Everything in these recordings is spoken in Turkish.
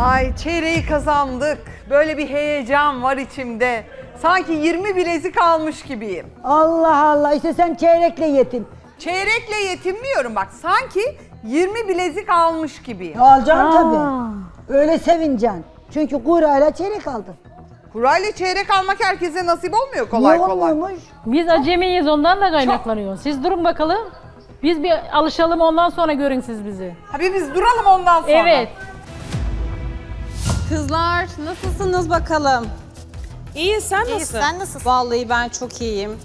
Ay çeyreği kazandık. Böyle bir heyecan var içimde. Sanki 20 bilezik almış gibiyim. Allah Allah işte sen çeyrekle yetin. Çeyrekle yetinmiyorum bak. Sanki 20 bilezik almış gibiyim. Alacaksın tabii. Öyle sevineceksin. Çünkü kurayla çeyrek aldın. Kurayla çeyrek almak herkese nasip olmuyor kolay Niye kolay. olmuyormuş? Biz acemiyiz ondan da kaynaklanıyor. Siz durun bakalım. Biz bir alışalım ondan sonra görün siz bizi. Abi biz duralım ondan sonra. Evet. Kızlar nasılsınız bakalım? İyi sen İyi, nasılsın? sen nasılsın? Vallahi ben çok iyiyim.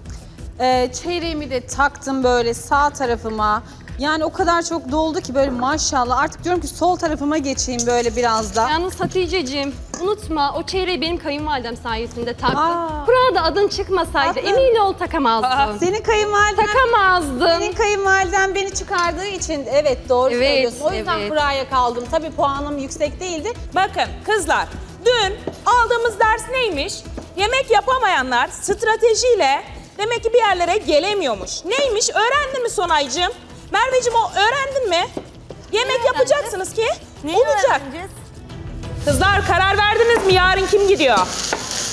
Ee, çeyreğimi de taktım böyle sağ tarafıma. Yani o kadar çok doldu ki böyle maşallah. Artık diyorum ki sol tarafıma geçeyim böyle biraz da. Yalnız Hatice'cim unutma o çeyreği benim kayınvalidem sayesinde taktın. Aa. Burada adın çıkmasaydı Tatlım. emin ol takamazdın. Senin kayınvaliden, Takamazdın. senin kayınvaliden beni çıkardığı için evet doğru Evet, söylüyorsun. O yüzden evet. kuraya kaldım. Tabii puanım yüksek değildi. Bakın kızlar dün aldığımız ders neymiş? Yemek yapamayanlar stratejiyle demek ki bir yerlere gelemiyormuş. Neymiş? Öğrendin mi Sonaycığım? Merveciğim o öğrendin mi? Yemek yapacaksınız ki olacak. Kızlar karar verdiniz mi? Yarın kim gidiyor?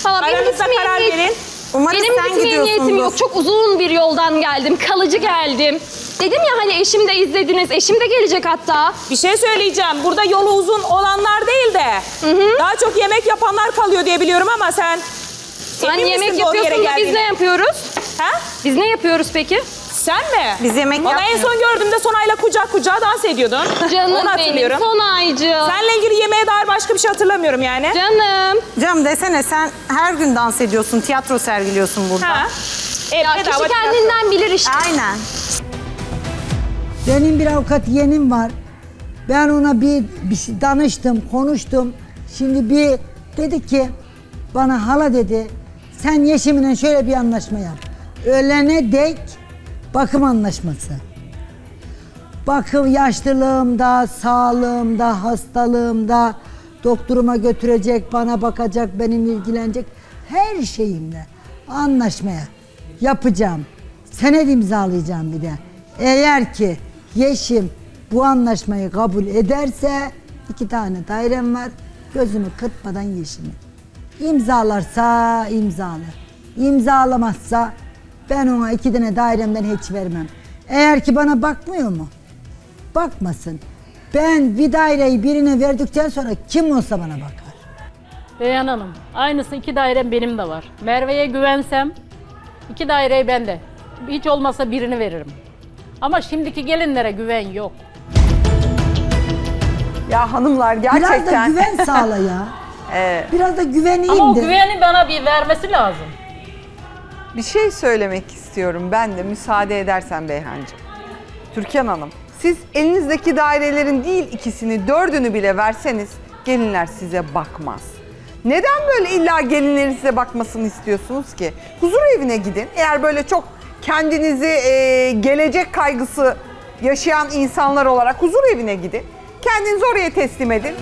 Valla benim Aranızda gitmeye karar verin. Umarım Benim sen gitmeye niyetim gidiyorsundur. yok. Çok uzun bir yoldan geldim. Kalıcı geldim. Dedim ya hani eşim de izlediniz. Eşim de gelecek hatta. Bir şey söyleyeceğim. Burada yolu uzun olanlar değil de daha çok yemek yapanlar kalıyor diye biliyorum ama sen Sen emin yemek doğru yere yapıyorsun da biz geldiğine? ne yapıyoruz? Ha? Biz ne yapıyoruz peki? Sen mi? Biz yemek Onu en son gördüğümde Sonay'la kucak kucağa dans ediyordun. Canım Onu benim hatırlıyorum. Sonaycığım. Seninle ilgili yemeğe dair başka bir şey hatırlamıyorum yani. Canım. Cam desene sen her gün dans ediyorsun, tiyatro sergiliyorsun burada. Ha. E, Ya kişi tiyatro. kendinden bilir işte. Aynen. Benim bir avukat yeğenim var. Ben ona bir, bir şey danıştım, konuştum. Şimdi bir dedi ki bana hala dedi sen Yeşim'le şöyle bir anlaşma yap. Ölene dek bakım anlaşması. Bakım yaşlılığımda, sağlığımda, hastalığımda doktoruma götürecek, bana bakacak, benimle ilgilenecek her şeyimle anlaşmaya yapacağım. Senet imzalayacağım bir de. Eğer ki Yeşim bu anlaşmayı kabul ederse iki tane dairem var. Gözümü kırpmadan Yeşim'i. İmzalarsa imzalar. İmzalamazsa ben ona iki tane dairemden hiç vermem. Eğer ki bana bakmıyor mu? Bakmasın. Ben bir daireyi birine verdikten sonra kim olsa bana bakar. Beyhan Hanım. Aynısı iki dairem benim de var. Merve'ye güvensem iki daireyi bende. Hiç olmazsa birini veririm. Ama şimdiki gelinlere güven yok. Ya hanımlar Biraz da gerçekten. güven sağla ya. Ee, Biraz da güveneyim Ama o de. güveni bana bir vermesi lazım. Bir şey söylemek istiyorum ben de müsaade edersen Beyhancığım. Türkan Hanım, siz elinizdeki dairelerin değil ikisini, dördünü bile verseniz gelinler size bakmaz. Neden böyle illa gelinlerin size bakmasını istiyorsunuz ki? Huzur evine gidin. Eğer böyle çok kendinizi e, gelecek kaygısı yaşayan insanlar olarak huzur evine gidin. Kendinizi oraya teslim edin.